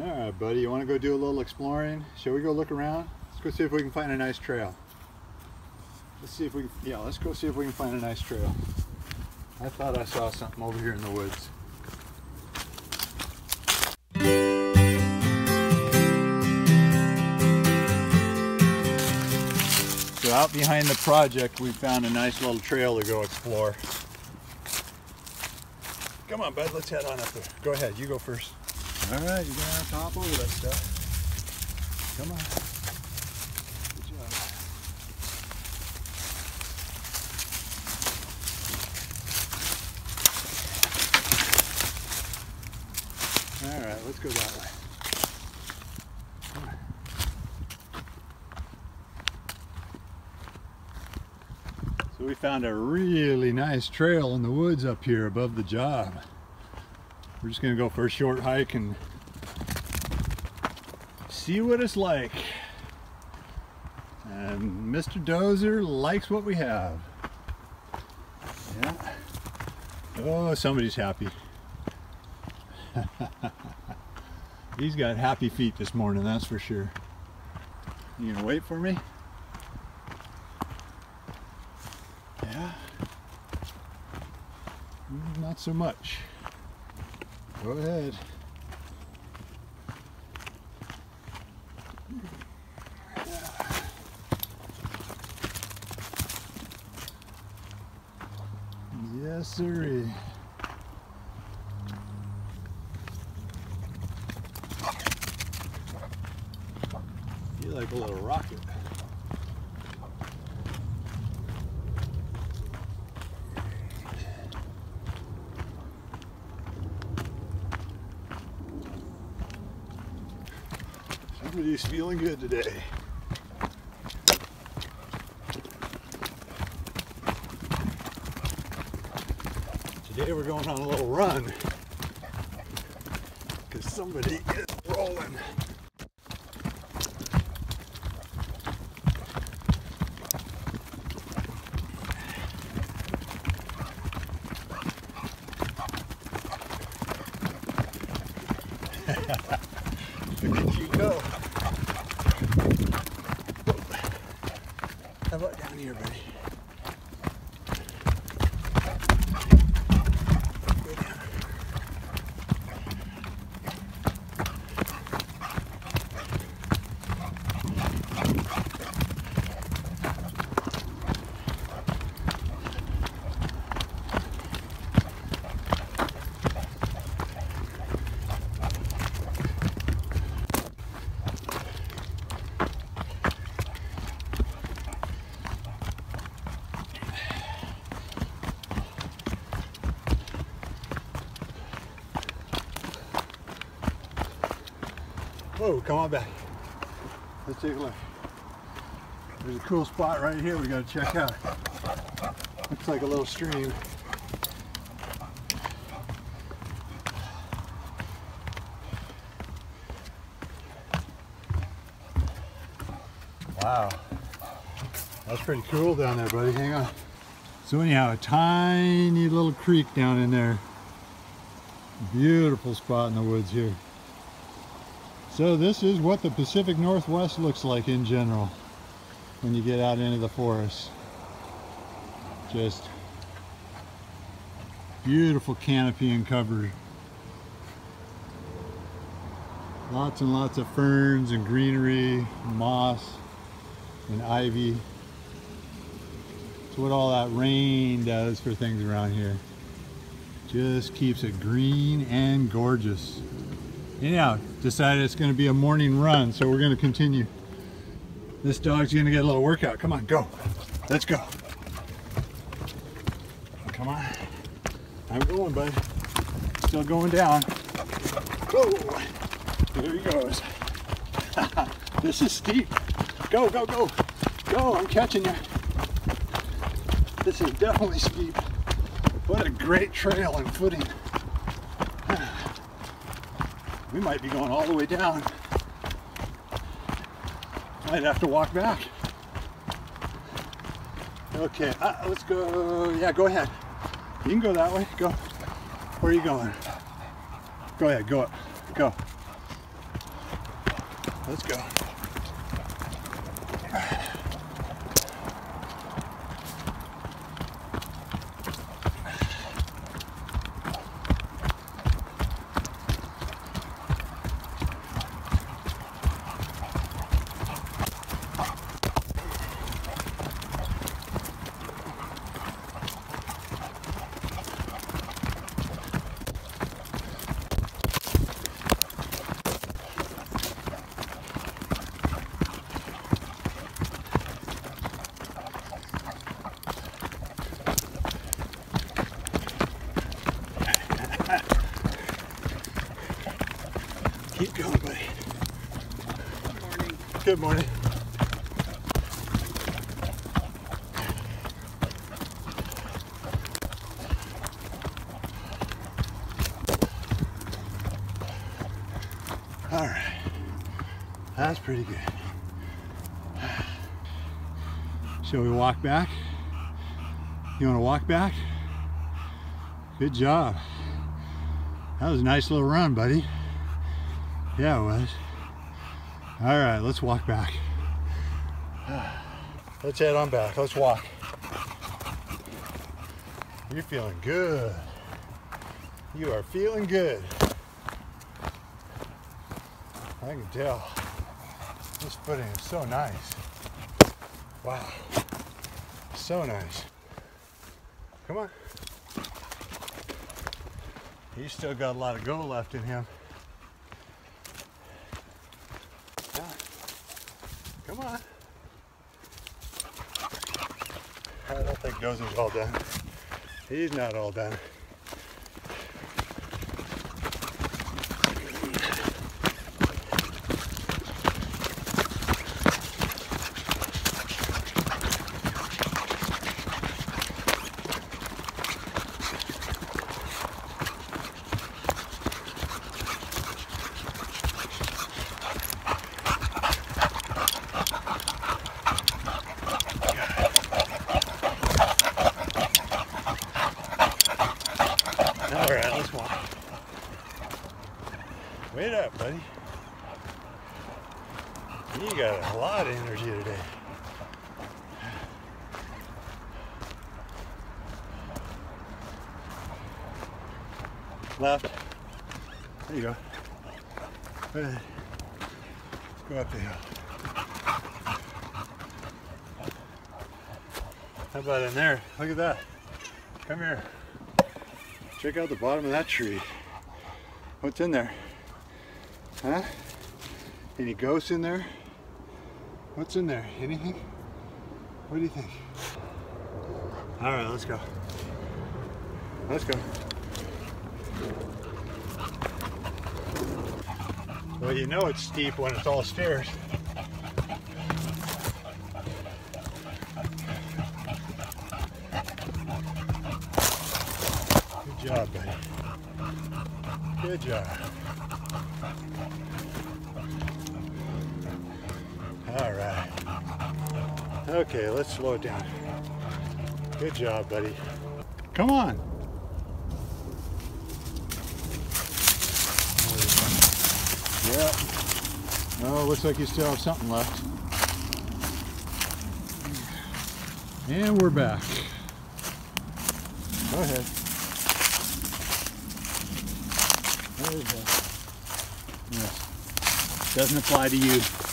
All right, buddy, you want to go do a little exploring? Shall we go look around? Let's go see if we can find a nice trail. Let's see if we can, yeah, let's go see if we can find a nice trail. I thought I saw something over here in the woods. So out behind the project, we found a nice little trail to go explore. Come on, bud, let's head on up there. Go ahead, you go first. All right, you're gonna have to hop over that stuff. Come on. Good job. All right, let's go that way. So we found a really nice trail in the woods up here above the job. We're just gonna go for a short hike and see what it's like. And Mr. Dozer likes what we have. Yeah. Oh, somebody's happy. He's got happy feet this morning, that's for sure. You gonna wait for me? Yeah. Mm, Not so much. Go ahead. Yes, sirree. You like a little rocket. Somebody's feeling good today. Today we're going on a little run because somebody is rolling. Look at you go. How about down here, buddy? Whoa, come on back. Let's take a look. There's a cool spot right here we gotta check out. Looks like a little stream. Wow. That's pretty cool down there, buddy. Hang on. So anyhow, a tiny little creek down in there. Beautiful spot in the woods here. So this is what the Pacific Northwest looks like in general when you get out into the forest. Just beautiful canopy and cover. Lots and lots of ferns and greenery, moss and ivy. It's what all that rain does for things around here. Just keeps it green and gorgeous. Anyhow, decided it's going to be a morning run, so we're going to continue. This dog's going to get a little workout. Come on, go. Let's go. Come on. I'm going, bud. Still going down. Oh, there he goes. this is steep. Go, go, go. Go, I'm catching you. This is definitely steep. What a great trail and footing. We might be going all the way down. Might have to walk back. Okay, uh, let's go. Yeah, go ahead. You can go that way. Go. Where are you going? Go ahead. Go up. Go. Let's go. Keep going, buddy. Good morning. Good morning. All right. That's pretty good. Shall we walk back? You want to walk back? Good job. That was a nice little run, buddy. Yeah, it was. All right, let's walk back. Let's head on back. Let's walk. You're feeling good. You are feeling good. I can tell. This footing is so nice. Wow. So nice. Come on. He's still got a lot of go left in him. Yeah. Come on. I don't all done. He's not all done. All right, let's walk. Wait up, buddy. You got a lot of energy today. Left. There you go. Ahead. Go up the hill. How about in there? Look at that. Come here. Check out the bottom of that tree. What's in there? Huh? Any ghosts in there? What's in there? Anything? What do you think? All right, let's go. Let's go. Well, you know it's steep when it's all stairs. Good job, buddy. Good job. Okay, let's slow it down. Good job, buddy. Come on. Yeah. No, looks like you still have something left. And we're back. Go ahead. There you go. Yes. Doesn't apply to you.